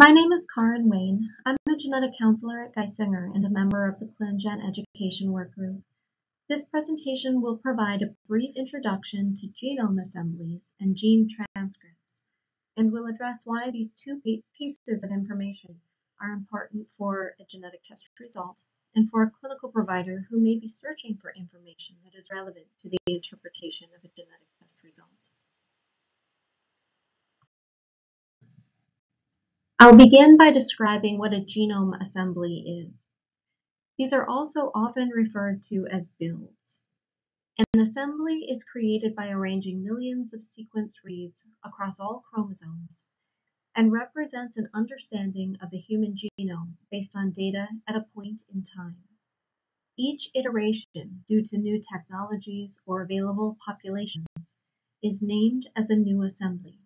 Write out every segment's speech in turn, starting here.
My name is Karen Wain. I'm a genetic counselor at Geisinger and a member of the ClinGen Education Work Group. This presentation will provide a brief introduction to genome assemblies and gene transcripts, and will address why these two pieces of information are important for a genetic test result and for a clinical provider who may be searching for information that is relevant to the interpretation of a genetic test result. I'll begin by describing what a genome assembly is. These are also often referred to as builds. An assembly is created by arranging millions of sequence reads across all chromosomes and represents an understanding of the human genome based on data at a point in time. Each iteration, due to new technologies or available populations, is named as a new assembly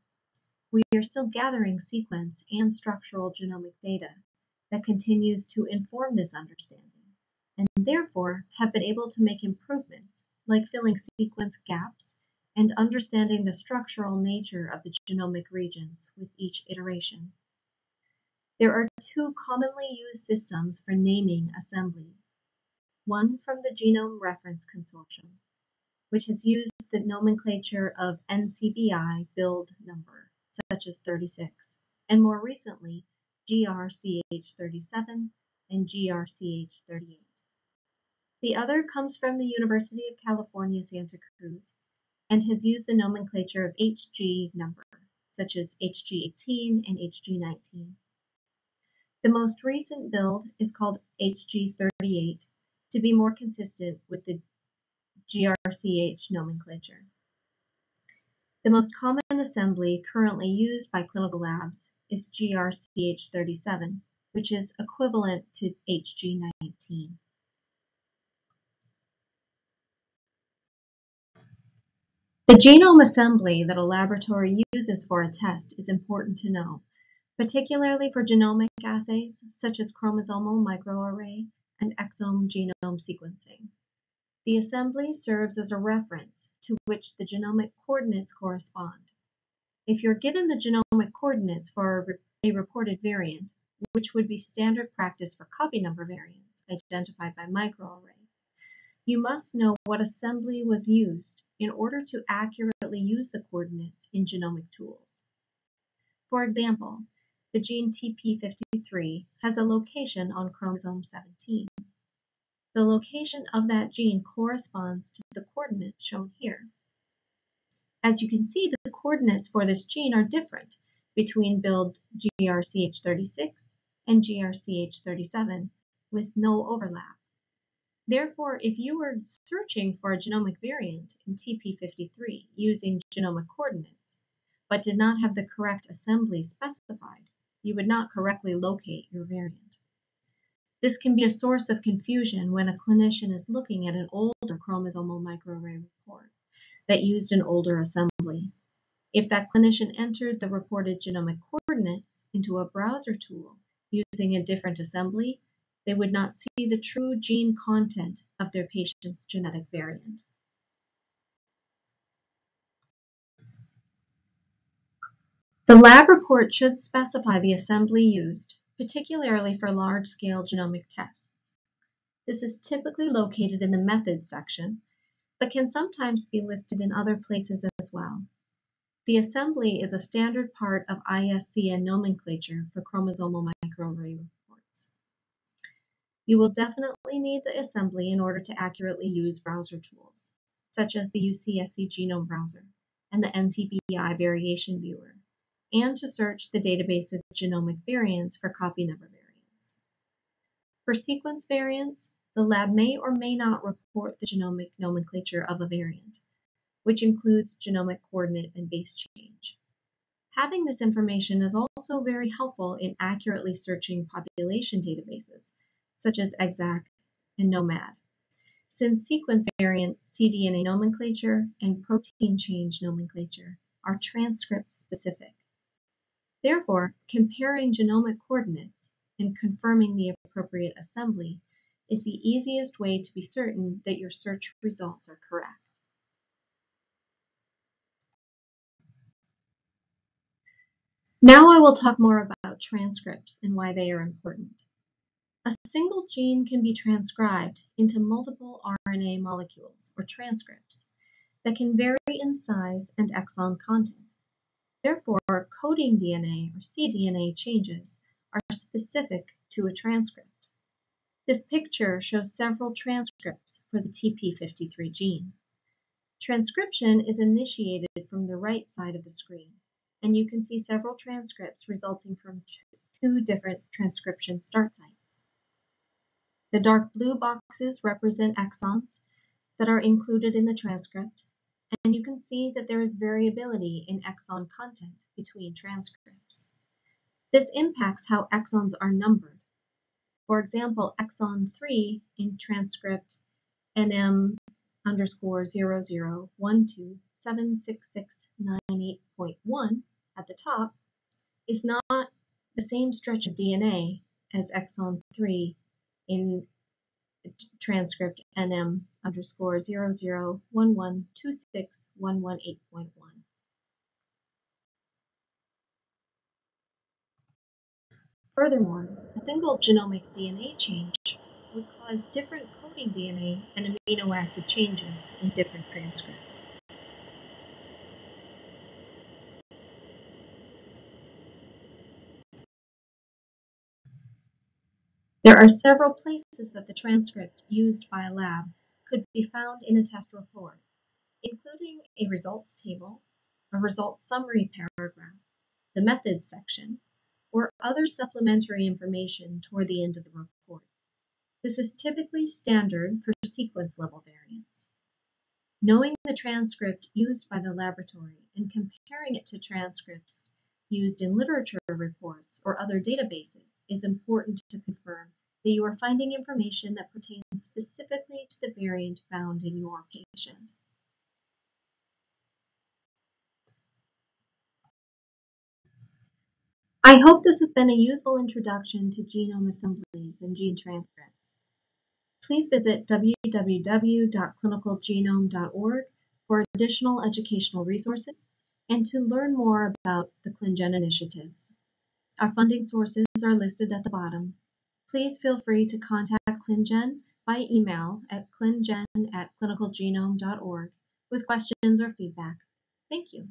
we are still gathering sequence and structural genomic data that continues to inform this understanding, and therefore have been able to make improvements like filling sequence gaps and understanding the structural nature of the genomic regions with each iteration. There are two commonly used systems for naming assemblies. One from the Genome Reference Consortium, which has used the nomenclature of NCBI build number such as 36, and more recently, GRCH37 and GRCH38. The other comes from the University of California, Santa Cruz, and has used the nomenclature of HG number, such as HG18 and HG19. The most recent build is called HG38 to be more consistent with the GRCH nomenclature. The most common assembly currently used by clinical labs is GRCH37, which is equivalent to HG19. The genome assembly that a laboratory uses for a test is important to know, particularly for genomic assays such as chromosomal microarray and exome genome sequencing. The assembly serves as a reference to which the genomic coordinates correspond. If you're given the genomic coordinates for a reported variant, which would be standard practice for copy number variants identified by microarray, you must know what assembly was used in order to accurately use the coordinates in genomic tools. For example, the gene TP53 has a location on chromosome 17. The location of that gene corresponds to the coordinates shown here. As you can see, the coordinates for this gene are different between build GRCH36 and GRCH37 with no overlap. Therefore, if you were searching for a genomic variant in TP53 using genomic coordinates, but did not have the correct assembly specified, you would not correctly locate your variant. This can be a source of confusion when a clinician is looking at an older chromosomal microarray report that used an older assembly. If that clinician entered the reported genomic coordinates into a browser tool using a different assembly, they would not see the true gene content of their patient's genetic variant. The lab report should specify the assembly used particularly for large-scale genomic tests. This is typically located in the Methods section, but can sometimes be listed in other places as well. The assembly is a standard part of ISCN nomenclature for chromosomal microarray reports. You will definitely need the assembly in order to accurately use browser tools, such as the UCSC Genome Browser and the NCBI Variation Viewer and to search the database of genomic variants for copy number variants. For sequence variants, the lab may or may not report the genomic nomenclature of a variant, which includes genomic coordinate and base change. Having this information is also very helpful in accurately searching population databases, such as EXAC and gnomAD, since sequence variant cDNA nomenclature and protein change nomenclature are transcript specific. Therefore, comparing genomic coordinates and confirming the appropriate assembly is the easiest way to be certain that your search results are correct. Now I will talk more about transcripts and why they are important. A single gene can be transcribed into multiple RNA molecules, or transcripts, that can vary in size and exon content. Therefore, coding DNA or cDNA changes are specific to a transcript. This picture shows several transcripts for the TP53 gene. Transcription is initiated from the right side of the screen, and you can see several transcripts resulting from two different transcription start sites. The dark blue boxes represent exons that are included in the transcript, and you can see that there is variability in exon content between transcripts. This impacts how exons are numbered. For example, exon 3 in transcript NM underscore 0012766981 at the top is not the same stretch of DNA as exon 3 in transcript NM underscore 0011261181.1. Furthermore, a single genomic DNA change would cause different coding DNA and amino acid changes in different transcripts. There are several places that the transcript used by a lab could be found in a test report, including a results table, a results summary paragraph, the methods section, or other supplementary information toward the end of the report. This is typically standard for sequence level variants. Knowing the transcript used by the laboratory and comparing it to transcripts used in literature reports or other databases is important to confirm that you are finding information that pertains specifically to the variant found in your patient. I hope this has been a useful introduction to genome assemblies and gene transcripts. Please visit www.clinicalgenome.org for additional educational resources and to learn more about the ClinGen initiatives. Our funding sources are listed at the bottom. Please feel free to contact ClinGen by email at clingen at clinicalgenome.org with questions or feedback. Thank you.